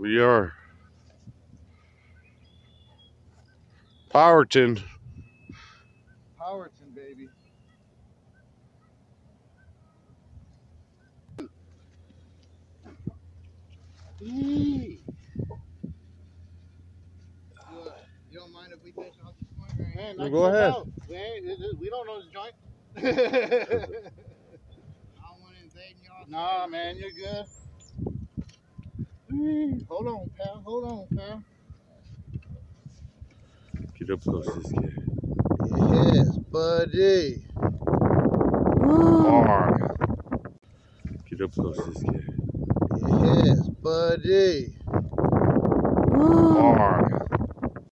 we are. Powerton. Powerton, baby. You don't mind if we fish off this point right here? Man, No, go ahead. out. We, ain't, it- it- we don't know this joint. I don't want to invade y'all. nah, man, you're good. Hold on, pal. Hold on, pal. Get up close to this guy. Yes, buddy. Hard. Get up close to this guy. Yes, buddy.